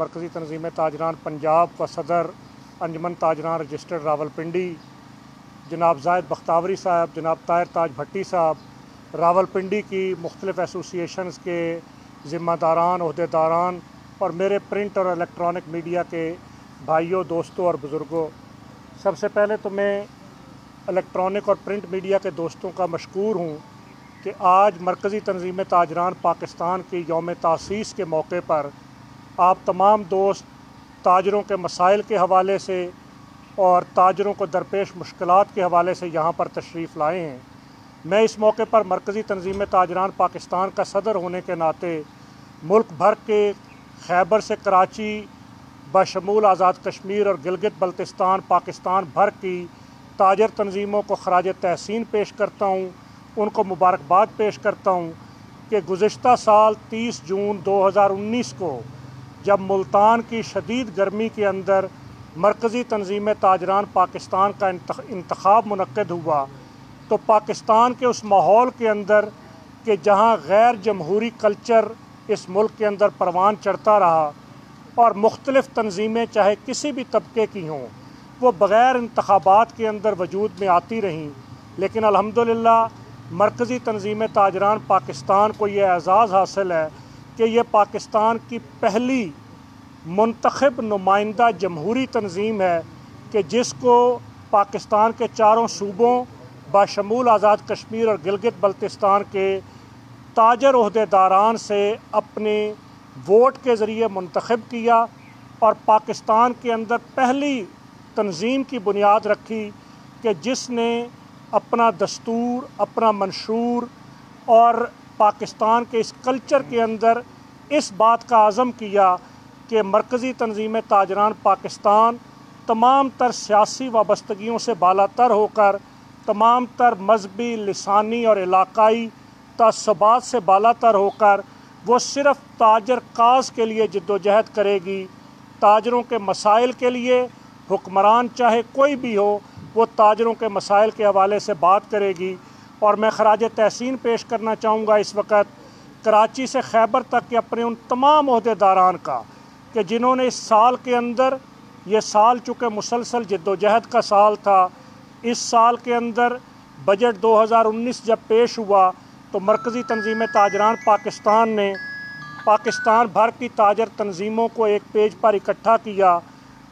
मरकज़ी तनजीम ताजरान पंजाब व सदर अंजमन ताजरान रजिस्टर्ड रावलपिंडी जनाब जायद बख्तावरी साहब जनाब तायर ताज भट्टी साहब रावलपिंडी की मुख्तलिफ़ एसोसिएशन के ज़िम्मेदारान अहदेदारान और मेरे प्रिंट और इलेक्ट्रॉनिक मीडिया के भाइयों दोस्तों और बुज़ुर्गों सबसे पहले तो मैं इलेक्ट्रॉनिक और प्रिंट मीडिया के दोस्तों का मशहूर हूँ कि आज मरकज़ी तनजीम ताजरान पाकिस्तान की योम तासीस के मौके पर आप तमाम दोस्त ताजरों के मसाइल के हवाले से और ताजरों को दरपेश मुश्किल के हवाले से यहाँ पर तशरीफ़ लाए हैं। मैं इस मौके पर मरकज़ी तनजीम ताजरान पाकिस्तान का सदर होने के नाते मुल्क भर के खैबर से कराची, बशमूल आज़ाद कश्मीर और गिलगित बल्तिस्तान, पाकिस्तान भर की ताजर तनजीमों को खराज तहसीन पेश करता हूँ, उनको मुबारकबाद पेश करता हूँ कि गुज्त साल 30 जून 2019 को जब मुल्तान की शदीद गर्मी के अंदर मरकज़ी तनजीम ताजरान पाकिस्तान का इंतखब मनद हुआ तो पाकिस्तान के उस माहौल के अंदर कि जहाँ गैर जमहूरी कल्चर इस मुल्क के अंदर परवान चढ़ता रहा और मुख्तलिफ़ तनजीमें चाहे किसी भी तबके की हों, वो बग़ैर इंतबात के अंदर वजूद में आती रहीं। लेकिन अल्हम्दुलिल्लाह, मरकज़ी तनजीम ताजरान पाकिस्तान को ये एज़ाज़ हासिल है कि ये पाकिस्तान की पहली मंतखब नुमाइंदा जमहूरी तनजीम है कि जिसको पाकिस्तान के चारों सूबों, बाशमूल आज़ाद कश्मीर और गिलगित बल्तिस्तान के ताजर अहदेदारान से अपने वोट के ज़रिए मंतखब किया और पाकिस्तान के अंदर पहली तनजीम की बुनियाद रखी कि जिसने अपना दस्तूर, अपना मंशूर और पाकिस्तान के इस कल्चर के अंदर इस बात का आज़म किया कि मरकज़ी तनजीम ताजरान पाकिस्तान तमाम तर सियासी वाबस्तगियों से बालातर होकर, तमाम तर मजहबी, लसानी और इलाकई तसबात से बालातर होकर, वो सिर्फ़ ताजर काज के लिए जद्दोजहद करेगी। ताजरों के मसाइल के लिए हुक्मरान चाहे कोई भी हो, वो ताजरों के मसाइल के हवाले से बात करेगी। और मैं खराज तहसीन पेश करना चाहूँगा इस वक्त कराची से खैबर तक के अपने उन तमाम अहदेदारान का कि जिन्होंने इस साल के अंदर, ये साल चूँकि मुसलसल जद्दोजहद का साल था, इस साल के अंदर बजट 2019 जब पेश हुआ तो मरकज़ी तनजीम ताजरान पाकिस्तान ने पाकिस्तान भर की ताजर तनजीमों को एक पेज पर इकट्ठा किया।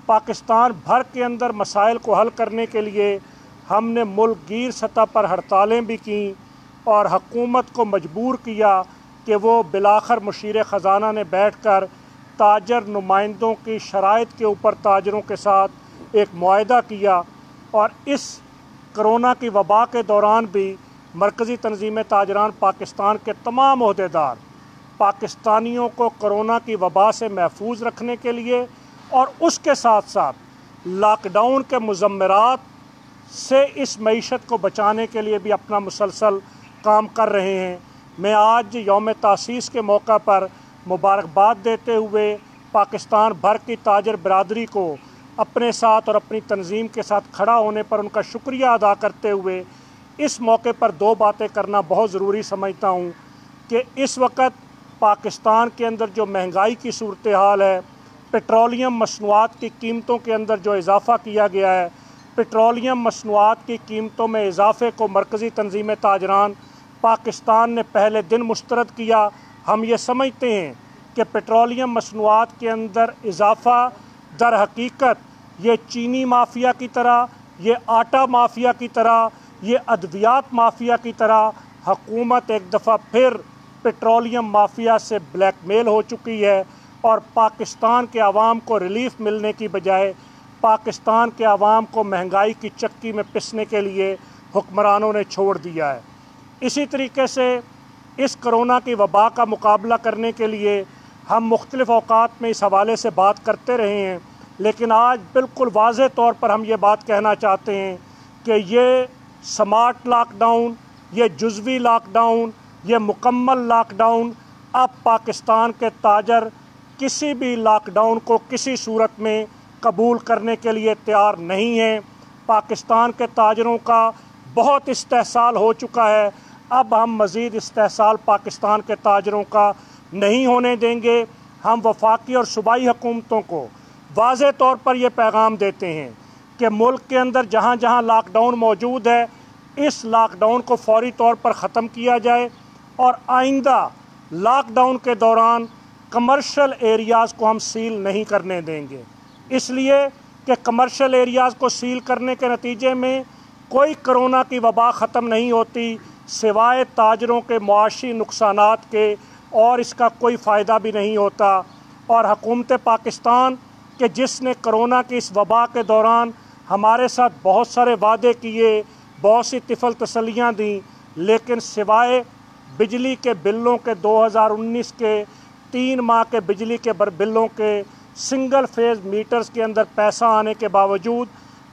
पाकिस्तान भर के अंदर मसाइल को हल करने के लिए हमने मुल्क गिर सतह पर हड़तालें भी की और हकूमत को मजबूर किया कि वो बिलाखर मशीर ख़जाना ने बैठ कर ताजर नुमाइंदों की शराइ के ऊपर ताजरों के साथ एक माहा किया और इस करोना की वबा के दौरान भी मरकज़ी तनजीम ताजरान पाकिस्तान के तमाम अहदेदार पाकिस्तानियों को करोना की वबा से महफूज रखने के लिए और उसके साथ साथ लॉकडाउन के मजम्मरात से इस मीशत को बचाने के लिए भी अपना मुसलसल काम कर रहे हैं। मैं आज योम तासीस के मौका पर मुबारकबाद देते हुए पाकिस्तान भर की ताजर बरदरी को अपने साथ और अपनी तंजीम के साथ खड़ा होने पर उनका शुक्रिया अदा करते हुए इस मौके पर दो बातें करना बहुत ज़रूरी समझता हूँ कि इस वक्त पाकिस्तान के अंदर जो महँगाई की सूरत हाल है, पेट्रोलियम मसनूआत की कीमतों के अंदर जो इजाफ़ा किया गया है पेट्रोलियम मसनूआत की कीमतों में इजाफे को मरकज़ी तनजीम ताजरान पाकिस्तान ने पहले दिन मुस्तरद किया। हम ये समझते हैं कि पेट्रोलियम मसनूआत के अंदर इजाफ़ा दर हकीकत, ये चीनी माफिया की तरह, ये आटा माफिया की तरह, ये अद्वियात माफिया की तरह हकूमत एक दफ़ा फिर पेट्रोलियम माफिया से ब्लैकमेल हो चुकी है और पाकिस्तान के आवाम को रिलीफ मिलने की बजाय पाकिस्तान के आवाम को महँगाई की चक्की में पिसने के लिए हुक्मरानों ने छोड़ दिया है। इसी तरीके से इस करोना की वबा का मुकाबला करने के लिए हम मुख्तलिफ़ अवकात में इस हवाले से बात करते रहे हैं, लेकिन आज बिल्कुल वाज तौर पर हम ये बात कहना चाहते हैं कि ये स्मार्ट लॉकडाउन, ये जुजवी लॉकडाउन, ये मुकम्मल लॉकडाउन अब पाकिस्तान के ताजर किसी भी लॉकडाउन को किसी सूरत में कबूल करने के लिए तैयार नहीं हैं। पाकिस्तान के ताजरों का बहुत इस्तेसाल हो चुका है। अब हम मज़ीद इस्तेसाल पाकिस्तान के ताजरों का नहीं होने देंगे। हम वफाकी और सूबाई हुकूमतों को वाज तौर पर यह पैगाम देते हैं कि मुल्क के अंदर जहाँ जहाँ लॉकडाउन मौजूद है, इस लॉकडाउन को फौरी तौर पर ख़त्म किया जाए और आइंदा लॉकडाउन के दौरान कमर्शल एरियाज़ को हम सील नहीं करने देंगे। इसलिए कि कमर्शल एरियाज़ को सील करने के नतीजे में कोई करोना की वबा ख़त्म नहीं होती, सिवाय ताजरों के मुआशी नुकसान के, और इसका कोई फ़ायदा भी नहीं होता। और हकूमत पाकिस्तान, के जिसने करोना की इस वबा के दौरान हमारे साथ बहुत सारे वादे किए, बहुत सी तिफल तसलियाँ दी, लेकिन सिवाय बिजली के बिलों के 2019 के, तीन माह के बिजली के बिलों के सिंगल फ़ेज़ मीटर्स के अंदर पैसा आने के बावजूद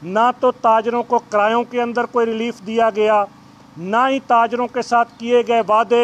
ना तो ताजरों को किरायों के अंदर कोई रिलीफ दिया गया, ना ही ताजरों के साथ किए गए वादे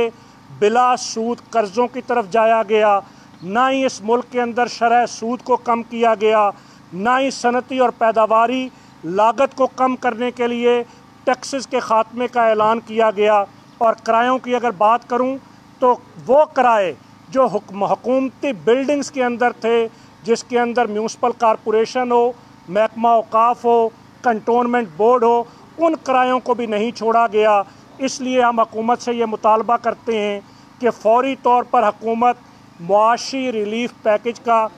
बिला सूद कर्ज़ों की तरफ़ जाया गया, ना ही इस मुल्क के अंदर शरह सूद को कम किया गया, ना ही सनती और पैदावारी लागत को कम करने के लिए टैक्सेस के ख़ात्मे का ऐलान किया गया। और किरायों की अगर बात करूँ तो वो किराए जो हुकूमती बिल्डिंग्स के अंदर थे जिसके अंदर म्यूनसिपल कॉरपोरेशन हो, महकमा अवकाफ़ हो, कंटोनमेंट बोर्ड हो, उन किरायों को भी नहीं छोड़ा गया। इसलिए हम हकूमत से ये मुतालबा करते हैं कि फौरी तौर पर हकूमत मुआशी रिलीफ पैकेज का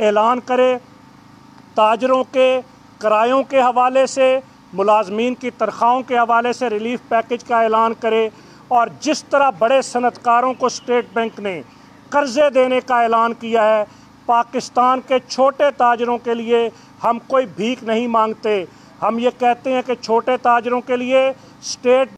ऐलान करे, ताजरों के, किरायों के हवाले से, मुलाजमीन की तनख्वाहों के हवाले से रिलीफ पैकेज का ऐलान करे और जिस तरह बड़े सनतकारों को स्टेट बैंक ने कर्ज़े देने का ऐलान किया है पाकिस्तान के छोटे ताजरों के लिए हम कोई भीख नहीं मांगते। हम ये कहते हैं कि छोटे ताजरों के लिए स्टेट